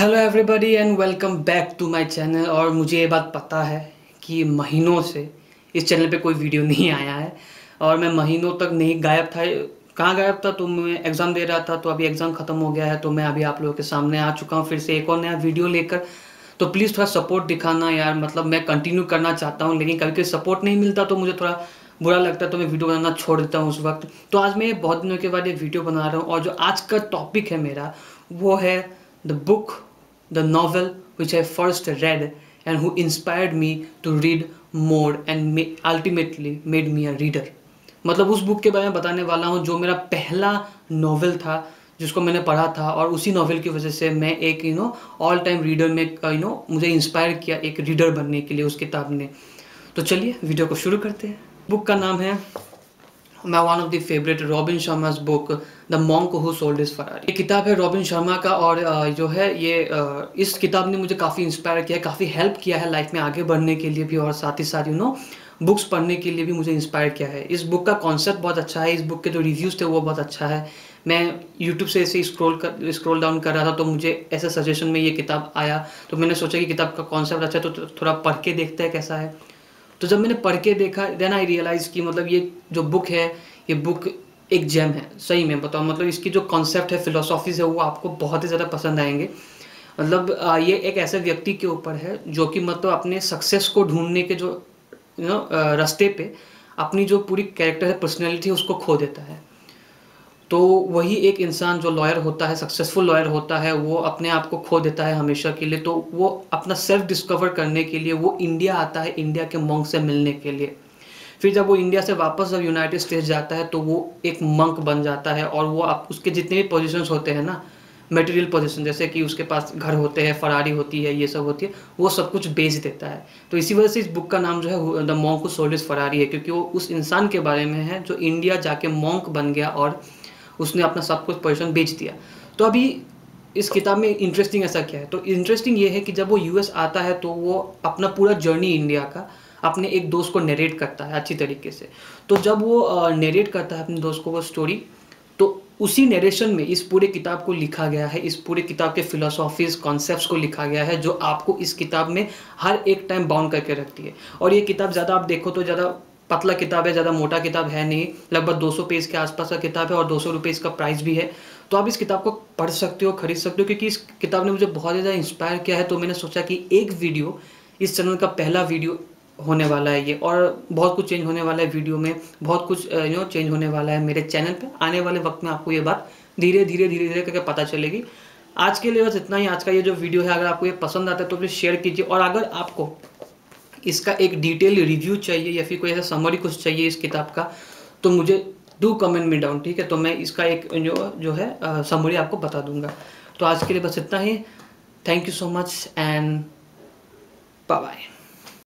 Hello everybody and welcome back to my channel और मुझे ये बात पता है कि महीनों से इस चैनल पे कोई वीडियो नहीं आया है। और मैं महीनों तक नहीं गायब था। कहाँ गायब था? तो मैं एग्ज़ाम दे रहा था तो अभी एग्ज़ाम ख़त्म हो गया है तो मैं अभी आप लोगों के सामने आ चुका हूँ। फिर से एक और नया वीडियो लेकर। तो प्लीज़ थोड़ा सपोर्ट दिखाना यार मतलब मैं कंटिन्यू करना चाहता हूँ, लेकिन कभी कभी सपोर्ट नहीं मिलता तो मुझे थोड़ा बुरा लगता है तो मैं वीडियो बनाना छोड़ देता हूँ उस वक्त। तो आज मैं बहुत दिनों के बाद ये वीडियो बना रहा हूँ, और जो आज का टॉपिक है मेरा, वो है the book the novel which I first read and who inspired me to read more and ultimately made me a reader मतलब उस बुक के बारे में बताने वाला हूँ जो मेरा पहला नॉवल था, जिसको मैंने पढ़ा था और उसी नॉवल की वजह से मैं एक you know all time reader में यू नो मुझे इंस्पायर किया एक रीडर बनने के लिए उस किताब ने। तो चलिए वीडियो को शुरू करते हैं। बुक का नाम है my one of the favourite Robin Sharma book the monk who sold is Ferrari ये किताब है रॉबिन शर्मा का और जो है ये इस किताब ने मुझे काफ़ी इंस्पायर किया है, काफ़ी हेल्प किया है लाइफ में आगे बढ़ने के लिए भी और साथ ही साथ यू नो बुक्स पढ़ने के लिए भी मुझे इंस्पायर किया है। इस बुक का कॉन्सेप्ट बहुत अच्छा है, इस बुक के जो रिव्यूज़ थे वो बहुत अच्छा है। मैं यूट्यूब से ऐसे स्क्रॉल कर स्क्रॉल डाउन कर रहा था तो मुझे ऐसे सजेशन में ये किताब आया। तो मैंने सोचा कि किताब का कॉन्सेप्ट अच्छा है तो थोड़ा पढ़ के देखते हैं कैसा है। तो जब मैंने पढ़ के देखा देन आई रियलाइज़ कि मतलब ये जो बुक है, ये बुक एक जेम है। सही में बताऊँ मतलब इसकी जो कॉन्सेप्ट है फिलोसॉफीज है, वो आपको बहुत ही ज़्यादा पसंद आएँगे। मतलब ये एक ऐसे व्यक्ति के ऊपर है, जो कि मतलब अपने सक्सेस को ढूँढने के जो यू नो रास्ते पे अपनी जो पूरी कैरेक्टर है पर्सनैलिटी उसको खो देता है। तो वही एक इंसान जो लॉयर होता है सक्सेसफुल लॉयर होता है, वो अपने आप को खो देता है हमेशा के लिए। तो वो अपना सेल्फ डिस्कवर करने के लिए, वो इंडिया आता है इंडिया के मंक से मिलने के लिए। फिर जब वो इंडिया से वापस जब यूनाइटेड स्टेट्स जाता है तो वो एक मंक बन जाता है और वो आप उसके जितने भी पोजिशंस होते हैं ना मटेरियल पोजिशन जैसे कि उसके पास घर होते हैं फरारी होती है, ये सब होती है, वो सब कुछ बेच देता है। तो इसी वजह से इस बुक का नाम जो है द मॉन्क सोल्डिस फरारी है, क्योंकि वो उस इंसान के बारे में है जो इंडिया जाके मॉन्क बन गया और उसने अपना सब कुछ पोजिशन बेच दिया। तो अभी इस किताब में इंटरेस्टिंग ऐसा क्या है? तो इंटरेस्टिंग ये है कि जब वो यूएस आता है तो वो अपना पूरा जर्नी इंडिया का अपने एक दोस्त को नरेट करता है अच्छी तरीके से। तो जब वो नरेट करता है अपने दोस्त को वो स्टोरी तो उसी नरेशन में इस पूरे किताब को लिखा गया है, इस पूरे किताब के फिलोसॉफीज कॉन्सेप्ट्स को लिखा गया है, जो आपको इस किताब में हर एक टाइम बाउंड करके रखती है। और ये किताब ज़्यादा आप देखो तो ज़्यादा पतला किताब है, ज़्यादा मोटा किताब है नहीं। लगभग 200 पेज के आसपास का किताब है और दो सौ इसका प्राइस भी है। तो आप इस किताब को पढ़ सकते हो, खरीद सकते हो, क्योंकि इस किताब ने मुझे बहुत ज़्यादा इंस्पायर किया है। तो मैंने सोचा कि एक वीडियो, इस चैनल का पहला वीडियो होने वाला है ये, और बहुत कुछ चेंज होने वाला है वीडियो में, बहुत कुछ यू नो चेंज होने वाला है मेरे चैनल पे। आने वाले वक्त में आपको ये बात धीरे धीरे धीरे धीरे करके पता चलेगी। आज के लिए बस इतना ही, आज का ये जो वीडियो है, अगर आपको ये पसंद आता है तो प्लीज़ शेयर कीजिए। और अगर आपको इसका एक डिटेल रिव्यू चाहिए या फिर कोई ऐसा समरी कुछ चाहिए इस किताब का तो मुझे डू कमेंट में डाउन ठीक है? तो मैं इसका एक जो जो है समरी आपको बता दूँगा। तो आज के लिए बस इतना ही। Thank you so much and bye